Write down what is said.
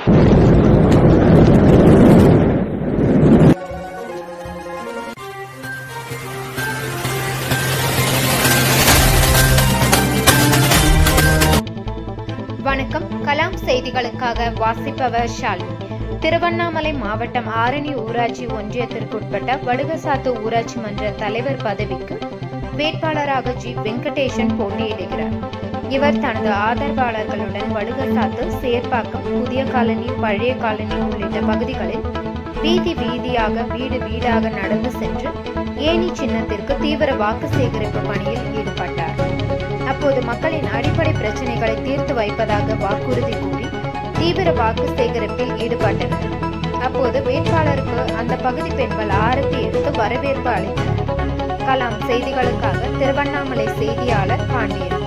வணக்கம். கலாம் செய்திகளுக்காக வாசிப்பவர் ஷாலினி. திருவண்ணாமலை மாவட்டம் ஆரணி ஊராட்சி ஒன்றியத்திற்குட்பட்ட வடுகசாத்து ஊராட்சி மன்ற தலைவர் பதவிக்கு வேட்பாளராக ஜி. வெங்கடேசன் போட்டியிடுகிறார். இவர் தனது ஆதரவாளர்களுடன் வடுகசாத்து சேர்ப்பாக்கம் புதிய காலனி பழைய காலனி உள்ளிட்ட பகுதிகளில் வீதி வீதியாக வீடு வீடாக நடந்து சென்று ஏணி சின்னத்திற்கு தீவிர வாக்கு சேகரிப்பு பணியில் ஈடுபட்டார். அப்போது மக்களின் அடிப்படை பிரச்சனைகளை தீர்த்து வைப்பதாக வாக்குறுதி கூறி தீவிர வாக்கு சேகரிப்பில் ஈடுபட்டனர். அப்போது வேட்பாளருக்கு அந்த பகுதி பெண்கள் ஆரத்தி எடுத்து வரவேற்பு அளித்தனர். கலாம் செய்திகளுக்காக திருவண்ணாமலை செய்தியாளர் பாண்டியன்.